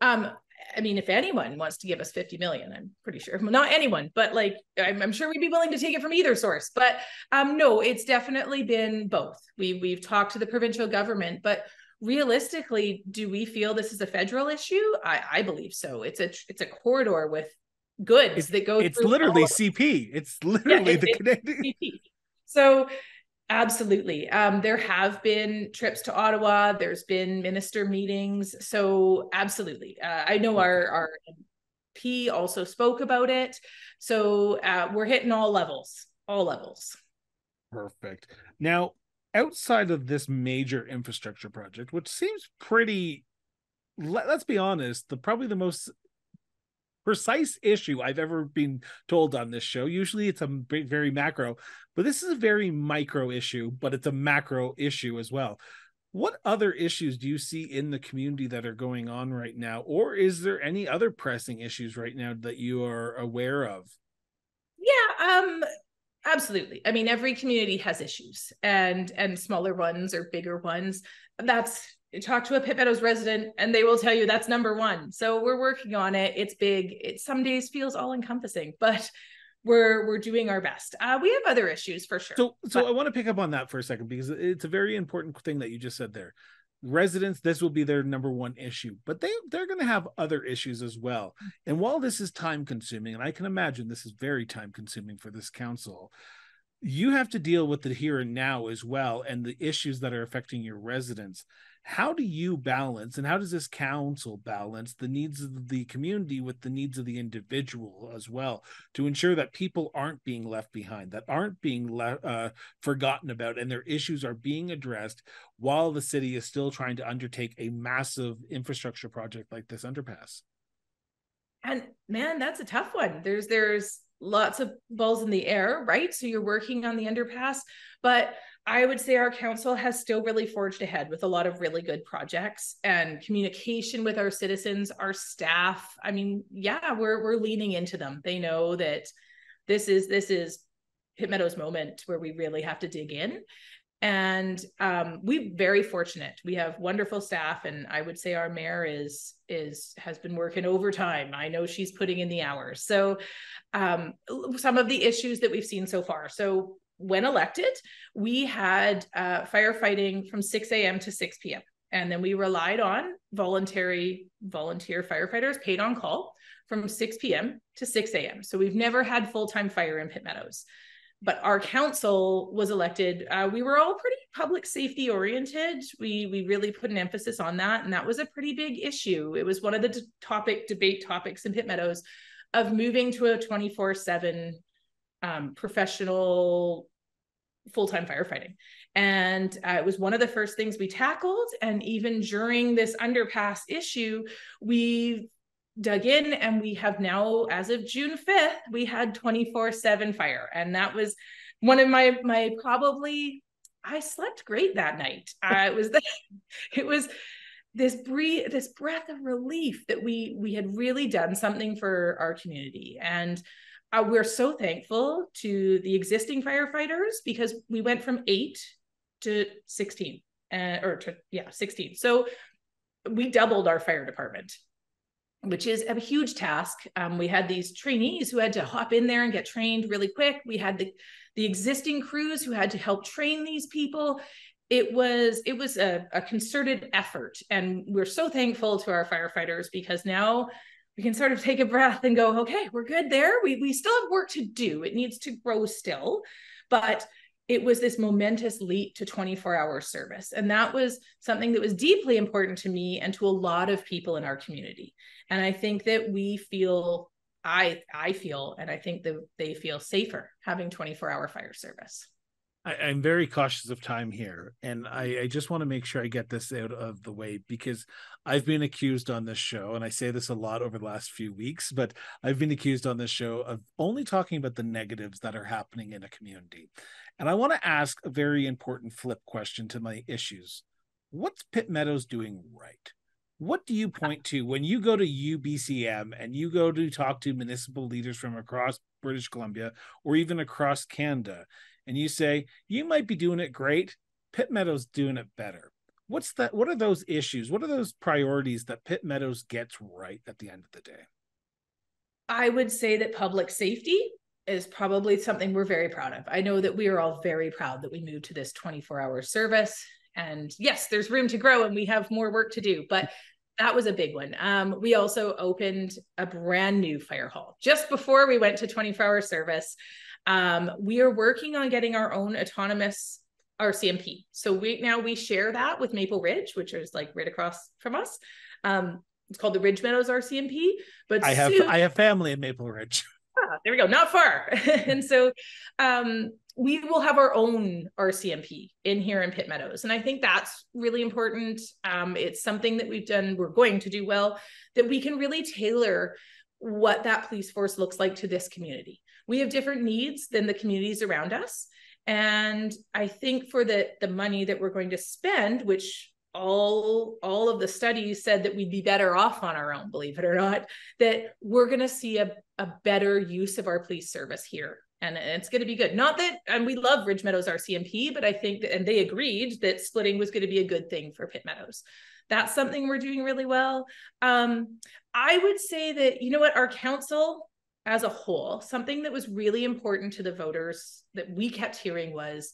Um i mean if anyone wants to give us 50 million i'm pretty sure not anyone but like I'm, I'm, sure we'd be willing to take it from either source but um no it's definitely been both. We we've talked to the provincial government but realistically do we feel this is a federal issue? I i believe so. It's a it's a corridor with goods it's, that go it's literally cp it's literally yeah, the CP. so Absolutely. Um, there have been trips to Ottawa. There's been minister meetings. So absolutely. Uh, I know our our P also spoke about it. So uh, we're hitting all levels, all levels. Perfect. Now, outside of this major infrastructure project, which seems pretty, let, us be honest, the probably the most precise issue I've ever been told on this show. Usually it's a very macro, but this is a very micro issue, but it's a macro issue as well. What other issues do you see in the community that are going on right now? Or is there any other pressing issues right now that you are aware of? Yeah, um absolutely. I mean every community has issues and and smaller ones or bigger ones. That's talk to a Pitt Meadows resident and they will tell you that's number one. So we're working on it. It's big. It some days feels all encompassing, but we're we're doing our best. Uh, we have other issues for sure. So so but- I want to pick up on that for a second because it's a very important thing that you just said there. Residents, this will be their number one issue, but they they're going to have other issues as well. And while this is time consuming, and I can imagine this is very time consuming for this council, you have to deal with the here and now as well and the issues that are affecting your residents how do you balance and how does this council balance the needs of the community with the needs of the individual as well to ensure that people aren't being left behind that aren't being le- uh, forgotten about and their issues are being addressed while the city is still trying to undertake a massive infrastructure project like this underpass? And man that's a tough one. There's there's lots of balls in the air right? So you're working on the underpass but I would say our council has still really forged ahead with a lot of really good projects and communication with our citizens, our staff. I mean, yeah, we're we're leaning into them. They know that this is this is Pitt Meadows moment where we really have to dig in. And um, we're very fortunate. We have wonderful staff, and I would say our mayor is is has been working overtime. I know she's putting in the hours. So um, some of the issues that we've seen so far. So when elected, we had uh, firefighting from 6 a.m. to 6 p.m. And then we relied on voluntary volunteer firefighters paid on call from 6 p.m. to 6 a.m. So we've never had full time fire in Pitt Meadows. But our council was elected. Uh, we were all pretty public safety oriented. We we really put an emphasis on that, and that was a pretty big issue. It was one of the topic debate topics in Pitt Meadows of moving to a 24 7 um, professional full-time firefighting. And uh, it was one of the first things we tackled. And even during this underpass issue we dug in and we have now as of june 5th we had 24 7 fire. And that was one of my my probably i slept great that night. Uh, it was the, it was this breathe this breath of relief that we we had really done something for our community. And uh, we're so thankful to the existing firefighters because we went from eight to 16 uh, or to yeah 16 so we doubled our fire department which is a huge task. Um, we had these trainees who had to hop in there and get trained really quick. We had the the existing crews who had to help train these people. It was it was a, a concerted effort and we're so thankful to our firefighters because now we can sort of take a breath and go, okay, we're good there. We, we still have work to do. It needs to grow still. But it was this momentous leap to 24 hour service. And that was something that was deeply important to me and to a lot of people in our community. And I think that we feel, I, I feel, and I think that they feel safer having 24 hour fire service. I, am very cautious of time here, and I, I just want to make sure I get this out of the way because I've been accused on this show, and I say this a lot over the last few weeks, but I've been accused on this show of only talking about the negatives that are happening in a community. And I want to ask a very important flip question to my issues. What's Pitt Meadows doing right? What do you point to when you go to UBCM and you go to talk to municipal leaders from across British Columbia or even across Canada? And you say you might be doing it great, Pitt Meadows doing it better. What's that? What are those issues? What are those priorities that Pitt Meadows gets right at the end of the day? I would say that public safety is probably something we're very proud of. I know that we are all very proud that we moved to this 24 hour service. And yes, there's room to grow and we have more work to do, but that was a big one. Um, we also opened a brand new fire hall just before we went to 24 hour service. Um, we are working on getting our own autonomous RCMP. So we now we share that with Maple Ridge, which is like right across from us. Um, it's called the Ridge Meadows RCMP. But I have soon, I have family in Maple Ridge. Ah, there we go, not far. and so um, we will have our own RCMP in here in Pitt Meadows. And I think that's really important. Um, it's something that we've done, we're going to do well, that we can really tailor what that police force looks like to this community we have different needs than the communities around us. And i think for the the money that we're going to spend which all all of the studies said that we'd be better off on our own believe it or not that we're going to see a, a better use of our police service here. And it's going to be good. Not that and we love ridge meadows rcmp but i think that and they agreed that splitting was going to be a good thing for pitt meadows. That's something we're doing really well. Um, i would say that you know what our council as a whole, something that was really important to the voters that we kept hearing was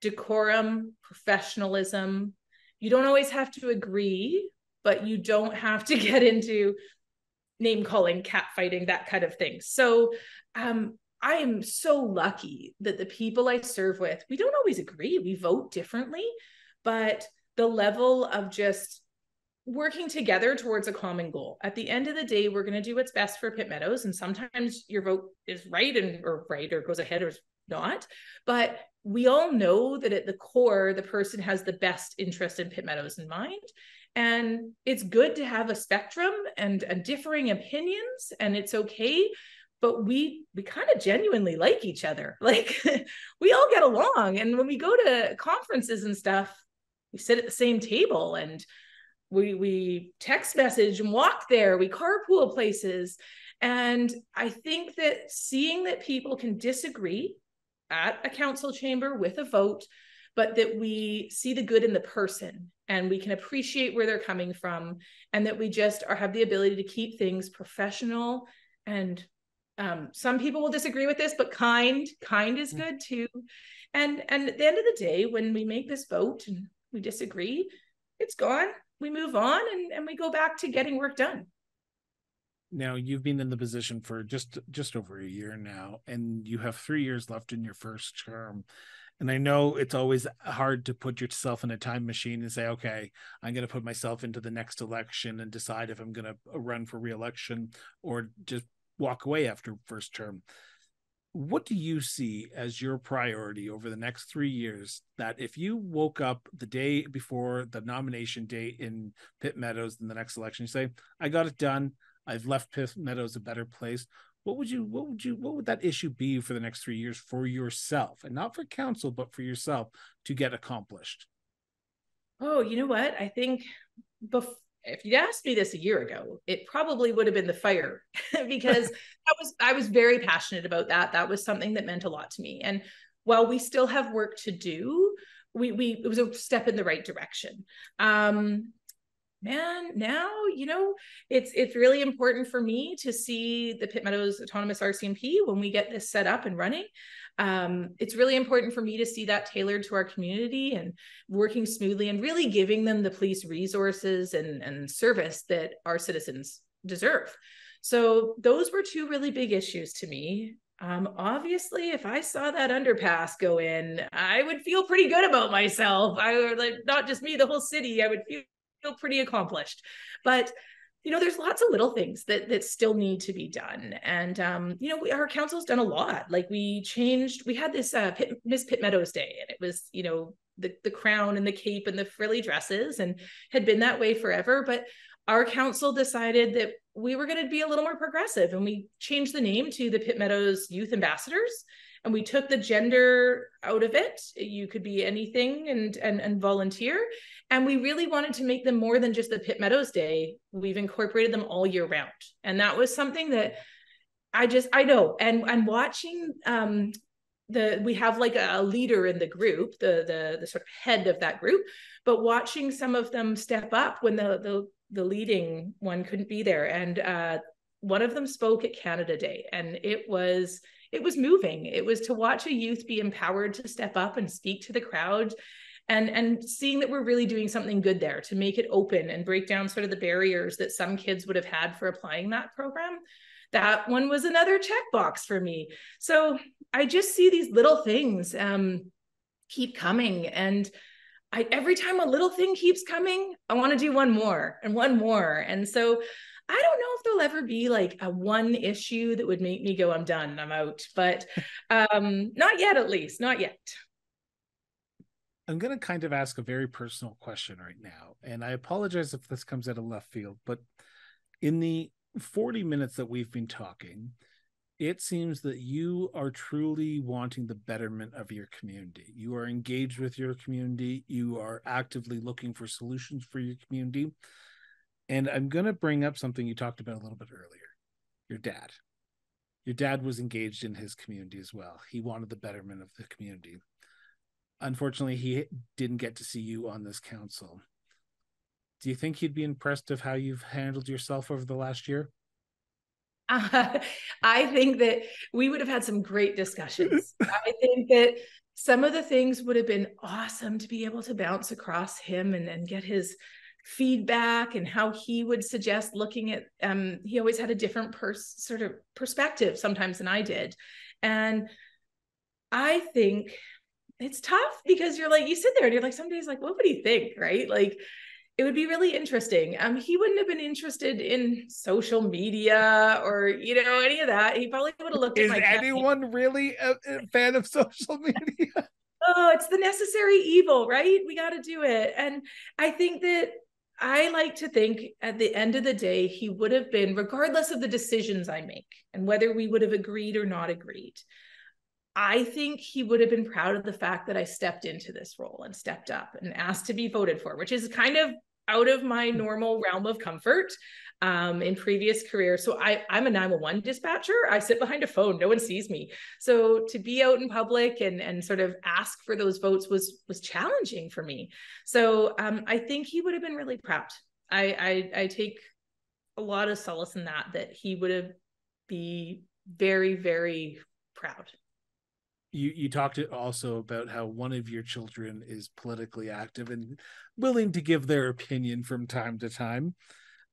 decorum, professionalism. You don't always have to agree, but you don't have to get into name calling, cat fighting, that kind of thing. So um, I am so lucky that the people I serve with, we don't always agree. We vote differently, but the level of just working together towards a common goal. At the end of the day, we're going to do what's best for Pitt Meadows. And sometimes your vote is right and or right or goes ahead or not. But we all know that at the core, the person has the best interest in Pitt Meadows in mind. And it's good to have a spectrum and, and differing opinions, and it's okay. But we we kind of genuinely like each other. Like we all get along. And when we go to conferences and stuff, we sit at the same table and we we text message and walk there. We carpool places. And i think that seeing that people can disagree at a council chamber with a vote but that we see the good in the person and we can appreciate where they're coming from and that we just are have the ability to keep things professional and um, some people will disagree with this but kind kind is mm. good too. And and at the end of the day when we make this vote and we disagree it's gone we move on and, and we go back to getting work done. Now you've been in the position for just just over a year now and you have three years left in your first term. And i know it's always hard to put yourself in a time machine and say okay i'm going to put myself into the next election and decide if i'm going to run for reelection or just walk away after first term what do you see as your priority over the next three years that if you woke up the day before the nomination date in pitt meadows in the next election you say i got it done. I've left pitt meadows a better place. What would you what would you what would that issue be for the next three years for yourself? And not for council but for yourself to get accomplished. Oh you know what? I think before if you'd asked me this a year ago, it probably would have been the fire because that was I was very passionate about that. That was something that meant a lot to me. And while we still have work to do, we we it was a step in the right direction. Um man, now, you know, it's it's really important for me to see the Pitt Meadows Autonomous RCMP when we get this set up and running um, it's really important for me to see that tailored to our community and working smoothly and really giving them the police resources and, and service that our citizens deserve. So those were two really big issues to me. Um, obviously, if I saw that underpass go in, I would feel pretty good about myself. I would like not just me, the whole city. I would feel, feel pretty accomplished. But you know there's lots of little things that that still need to be done. And um you know we, our council's done a lot. Like we changed we had this uh Pitt, miss pitt meadows day and it was you know the the crown and the cape and the frilly dresses and had been that way forever. But our council decided that we were going to be a little more progressive and we changed the name to the pitt meadows youth ambassadors and we took the gender out of it. You could be anything and and and volunteer and we really wanted to make them more than just the pitt meadows day. We've incorporated them all year round. And that was something that i just i know. And and watching um the we have like a leader in the group the the the sort of head of that group but watching some of them step up when the the the leading one couldn't be there. And uh one of them spoke at canada day and it was it was moving. It was to watch a youth be empowered to step up and speak to the crowd and and seeing that we're really doing something good there to make it open and break down sort of the barriers that some kids would have had for applying that program that one was another checkbox for me. So i just see these little things um, keep coming. And I, every time a little thing keeps coming i want to do one more and one more. And so I don't know if there'll ever be like a one issue that would make me go, I'm done, I'm out. But um, not yet, at least, not yet. I'm going to kind of ask a very personal question right now. And I apologize if this comes out of left field, but in the 40 minutes that we've been talking, it seems that you are truly wanting the betterment of your community. You are engaged with your community. You are actively looking for solutions for your community. And I'm going to bring up something you talked about a little bit earlier your dad. Your dad was engaged in his community as well. He wanted the betterment of the community. Unfortunately, he didn't get to see you on this council. Do you think he'd be impressed of how you've handled yourself over the last year? Uh, I think that we would have had some great discussions. I think that some of the things would have been awesome to be able to bounce across him and, and get his feedback and how he would suggest looking at um he always had a different pers- sort of perspective sometimes than I did And I think it's tough because you're like, you sit there and you're like, some days, like, what would he think? Right. Like, it would be really interesting. Um, he wouldn't have been interested in social media or you know any of that. He probably would have looked. Is at anyone campaign. really a, a fan of social media? oh, it's the necessary evil, right? We got to do it, and I think that I like to think at the end of the day, he would have been, regardless of the decisions I make and whether we would have agreed or not agreed. I think he would have been proud of the fact that I stepped into this role and stepped up and asked to be voted for, which is kind of out of my hmm. normal realm of comfort um, in previous careers. So I, I'm a 911 dispatcher. I sit behind a phone. No one sees me. So to be out in public and, and sort of ask for those votes was was challenging for me. So um, I think he would have been really proud. I, I I take a lot of solace in that that he would have be very very proud you you talked also about how one of your children is politically active and willing to give their opinion from time to time.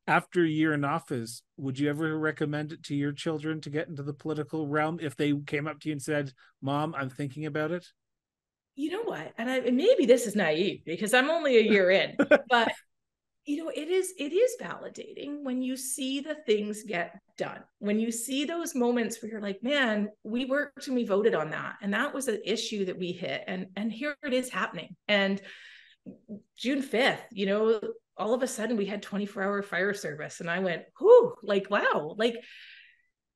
After a year in office would you ever recommend it to your children to get into the political realm if they came up to you and said mom i'm thinking about it you know what? And I, maybe this is naive because i'm only a year in but you know it is it is validating when you see the things get done. When you see those moments where you're like man we worked and we voted on that and that was an issue that we hit and and here it is happening. And june 5th you know all of a sudden we had 24 hour fire service and i went whoo like wow like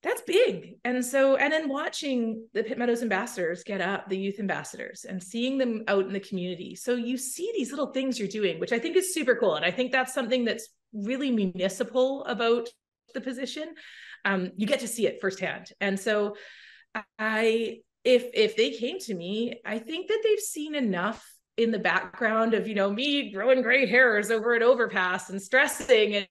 that's big. And so, and then watching the Pitt Meadows ambassadors get up, the youth ambassadors, and seeing them out in the community. So you see these little things you're doing, which I think is super cool. And I think that's something that's really municipal about the position. Um, you get to see it firsthand. And so I, if if they came to me, I think that they've seen enough in the background of, you know, me growing gray hairs over an overpass and stressing and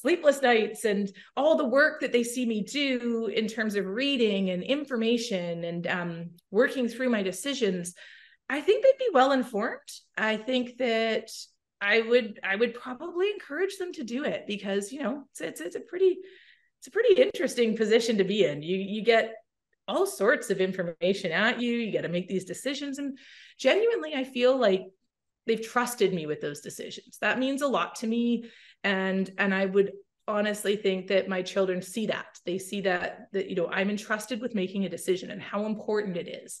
sleepless nights and all the work that they see me do in terms of reading and information and um, working through my decisions i think they'd be well informed. I think that i would i would probably encourage them to do it because you know it's it's, it's a pretty it's a pretty interesting position to be in. You you get all sorts of information at you. You got to make these decisions. And genuinely i feel like they've trusted me with those decisions. That means a lot to me and and i would honestly think that my children see that. They see that that you know i'm entrusted with making a decision and how important it is.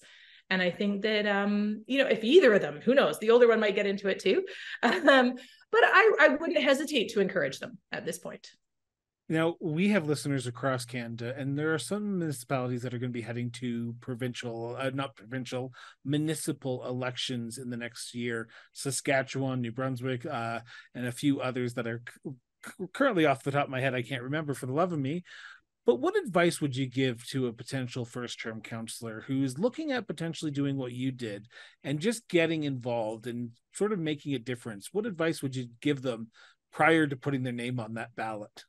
And i think that um you know if either of them who knows? The older one might get into it too. Um but i i wouldn't hesitate to encourage them at this point now we have listeners across Canada, and there are some municipalities that are going to be heading to provincial, uh, not provincial, municipal elections in the next year. Saskatchewan, New Brunswick, uh, and a few others that are c- currently off the top of my head. I can't remember for the love of me. But what advice would you give to a potential first term counselor who's looking at potentially doing what you did and just getting involved and sort of making a difference? What advice would you give them prior to putting their name on that ballot?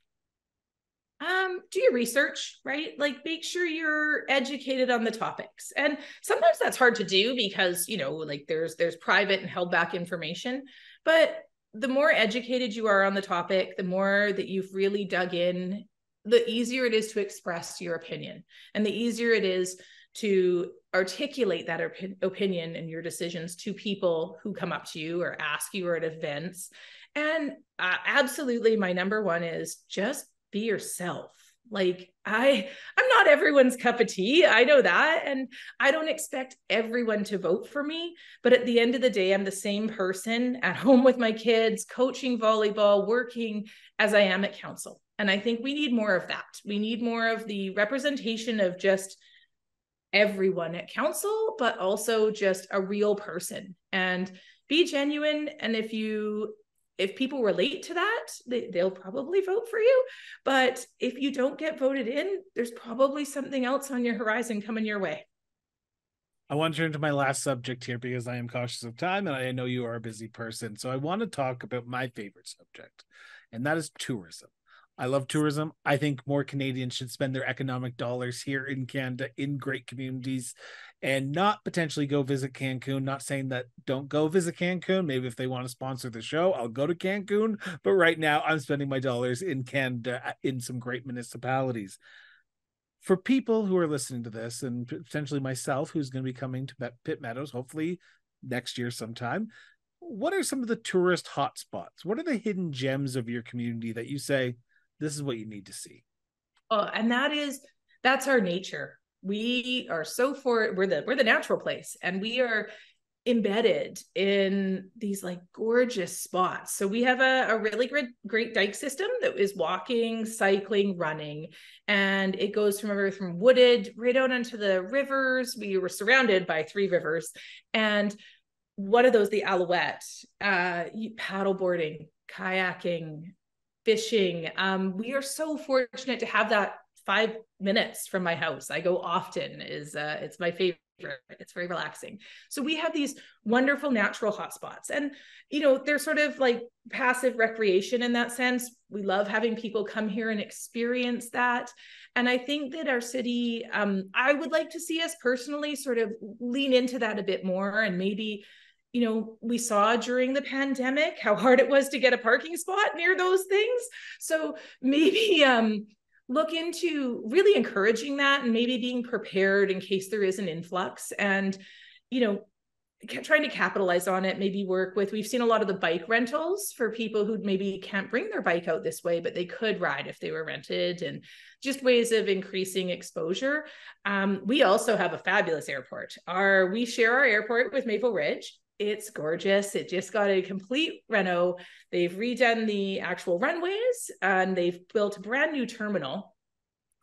Um, do your research, right? Like make sure you're educated on the topics. And sometimes that's hard to do because, you know, like there's there's private and held back information, but the more educated you are on the topic, the more that you've really dug in, the easier it is to express your opinion and the easier it is to articulate that op- opinion and your decisions to people who come up to you or ask you or at events. And uh, absolutely, my number one is just be yourself. Like i i'm not everyone's cup of tea. I know that. And i don't expect everyone to vote for me. But at the end of the day i'm the same person at home with my kids coaching volleyball working as i am at council. And i think we need more of that. We need more of the representation of just everyone at council but also just a real person. And be genuine. And if you if people relate to that, they, they'll probably vote for you. But if you don't get voted in, there's probably something else on your horizon coming your way. I want to turn to my last subject here because I am cautious of time and I know you are a busy person. So I want to talk about my favorite subject, and that is tourism. I love tourism. I think more Canadians should spend their economic dollars here in Canada in great communities and not potentially go visit Cancun. Not saying that don't go visit Cancun. Maybe if they want to sponsor the show, I'll go to Cancun. But right now, I'm spending my dollars in Canada uh, in some great municipalities. for people who are listening to this and potentially myself who's going to be coming to Pitt Meadows hopefully next year sometime what are some of the tourist hotspots what are the hidden gems of your community that you say this is what you need to see oh and that is that's our nature we are so for we're the we're the natural place and we are embedded in these like gorgeous spots. So we have a, a really great great dike system that is walking, cycling, running, and it goes from from wooded right out onto the rivers. We were surrounded by three rivers, and one of those, the Alouette, uh, paddle boarding, kayaking, fishing. Um, we are so fortunate to have that five minutes from my house. I go often. is uh, It's my favorite it's very relaxing. So we have these wonderful natural hotspots. And, you know, they're sort of like passive recreation in that sense. We love having people come here and experience that. And I think that our city, um, I would like to see us personally sort of lean into that a bit more and maybe you know, we saw during the pandemic how hard it was to get a parking spot near those things. So maybe um look into really encouraging that and maybe being prepared in case there is an influx and you know trying to capitalize on it maybe work with we've seen a lot of the bike rentals for people who maybe can't bring their bike out this way but they could ride if they were rented and just ways of increasing exposure. Um, we also have a fabulous airport. Our we share our airport with maple ridge it's gorgeous. It just got a complete reno. They've redone the actual runways and they've built a brand new terminal.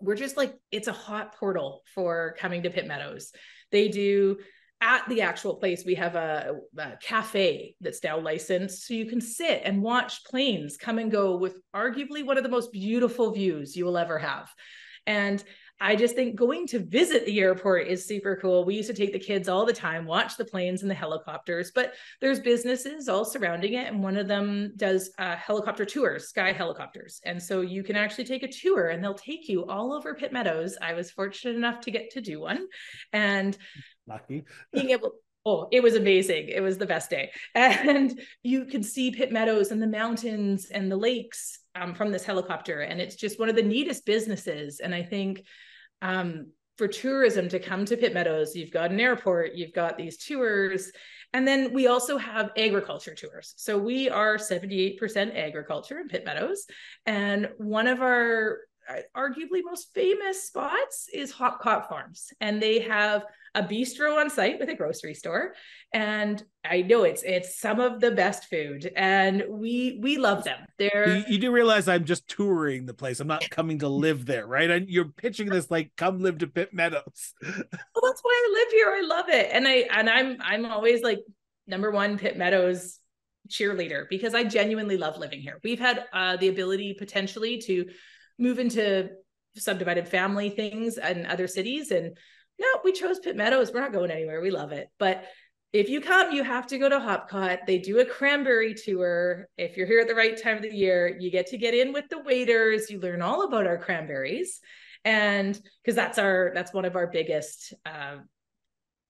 We're just like, it's a hot portal for coming to Pitt Meadows. They do at the actual place, we have a, a, cafe that's now licensed. So you can sit and watch planes come and go with arguably one of the most beautiful views you will ever have. And I just think going to visit the airport is super cool. We used to take the kids all the time, watch the planes and the helicopters, but there's businesses all surrounding it. And one of them does uh, helicopter tours, sky helicopters. And so you can actually take a tour and they'll take you all over Pitt Meadows. I was fortunate enough to get to do one. And lucky being able Oh, it was amazing. It was the best day. And you can see Pitt Meadows and the mountains and the lakes um, from this helicopter. And it's just one of the neatest businesses. And I think um, for tourism to come to Pitt Meadows, you've got an airport, you've got these tours, and then we also have agriculture tours. So we are 78% agriculture in Pitt Meadows. And one of our uh, arguably most famous spots is Hopcott Farms. And they have a bistro on site with a grocery store. And i know it's it's some of the best food and we we love them. They're you, you do realize i'm just touring the place. I'm not coming to live there right? And you're pitching this like come live to pitt meadows. Well that's why i live here. I love it. And i and i'm i'm always like number one pitt meadows cheerleader because i genuinely love living here. We've had uh, the ability potentially to move into subdivided family things and other cities and no, we chose Pitt Meadows. We're not going anywhere. We love it. But if you come, you have to go to Hopcott. They do a cranberry tour. If you're here at the right time of the year, you get to get in with the waiters. You learn all about our cranberries. And because that's our that's one of our biggest uh,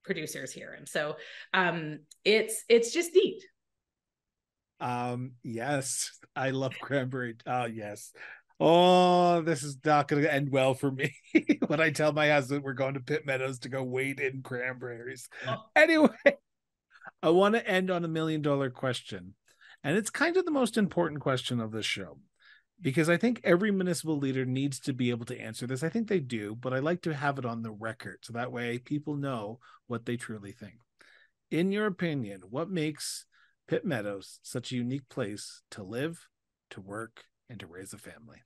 producers here. And so um it's it's just neat. Um yes, I love cranberry. Oh yes oh, this is not going to end well for me when I tell my husband we're going to Pitt Meadows to go wade in cranberries. Oh. Anyway, I want to end on a million dollar question. And it's kind of the most important question of this show because I think every municipal leader needs to be able to answer this. I think they do, but I like to have it on the record so that way people know what they truly think. In your opinion, what makes Pitt Meadows such a unique place to live, to work, and to raise a family?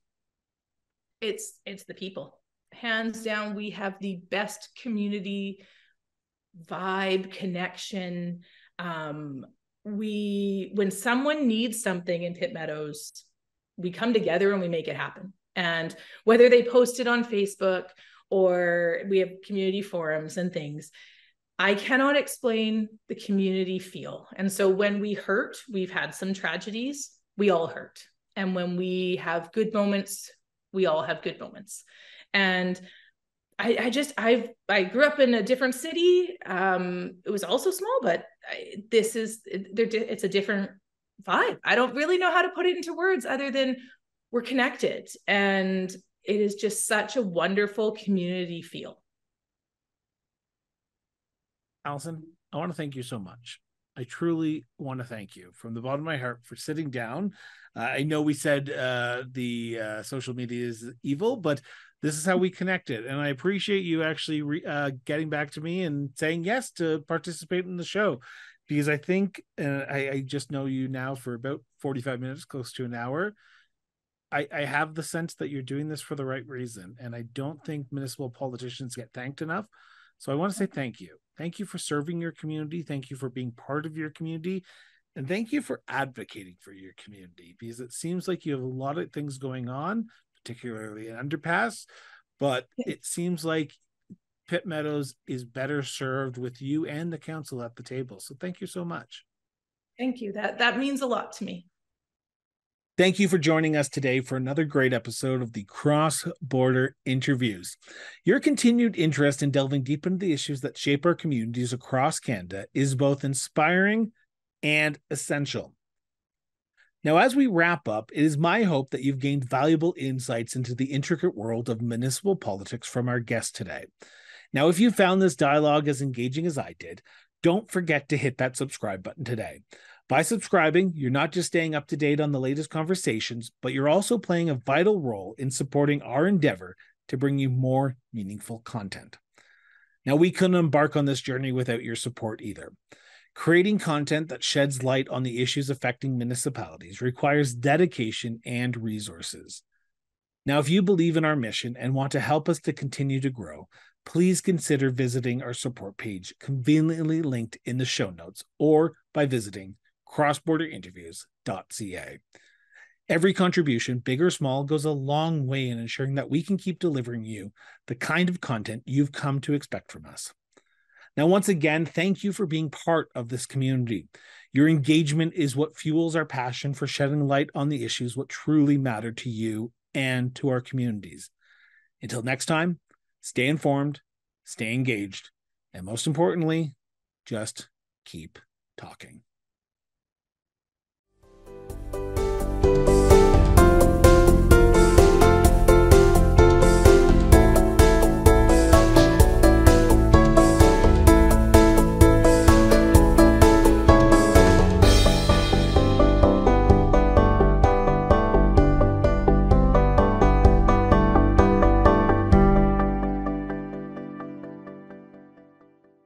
It's it's the people. Hands down, we have the best community vibe connection. Um, we when someone needs something in Pitt Meadows, we come together and we make it happen. And whether they post it on Facebook or we have community forums and things, I cannot explain the community feel. And so when we hurt, we've had some tragedies, we all hurt. And when we have good moments, we all have good moments. And I, I just I've I grew up in a different city. Um, it was also small, but I, this is. It's a different vibe. I don't really know how to put it into words other than we're connected. And it is just such a wonderful community feel. Alison, I want to thank you so much. I truly want to thank you from the bottom of my heart for sitting down. Uh, I know we said uh, the uh, social media is evil, but this is how we connected. And I appreciate you actually re- uh, getting back to me and saying yes to participate in the show because I think uh, I, I, just know you now for about 45 minutes, close to an hour. I, I have the sense that you're doing this for the right reason. And I don't think municipal politicians get thanked enough. So I want to say thank you. Thank you for serving your community. Thank you for being part of your community. And thank you for advocating for your community because it seems like you have a lot of things going on, particularly an underpass, but it seems like Pitt Meadows is better served with you and the council at the table. So thank you so much. Thank you. That that means a lot to me. Thank you for joining us today for another great episode of the Cross Border Interviews. Your continued interest in delving deep into the issues that shape our communities across Canada is both inspiring and essential. Now, as we wrap up, it is my hope that you've gained valuable insights into the intricate world of municipal politics from our guest today. Now, if you found this dialogue as engaging as I did, don't forget to hit that subscribe button today. By subscribing, you're not just staying up to date on the latest conversations, but you're also playing a vital role in supporting our endeavor to bring you more meaningful content. Now, we couldn't embark on this journey without your support either. Creating content that sheds light on the issues affecting municipalities requires dedication and resources. Now, if you believe in our mission and want to help us to continue to grow, please consider visiting our support page, conveniently linked in the show notes, or by visiting crossborderinterviews.ca. Every contribution, big or small, goes a long way in ensuring that we can keep delivering you the kind of content you've come to expect from us. Now, once again, thank you for being part of this community. Your engagement is what fuels our passion for shedding light on the issues what truly matter to you and to our communities. Until next time, stay informed, stay engaged, and most importantly, just keep talking.